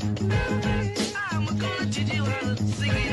I'm going to do how to sing.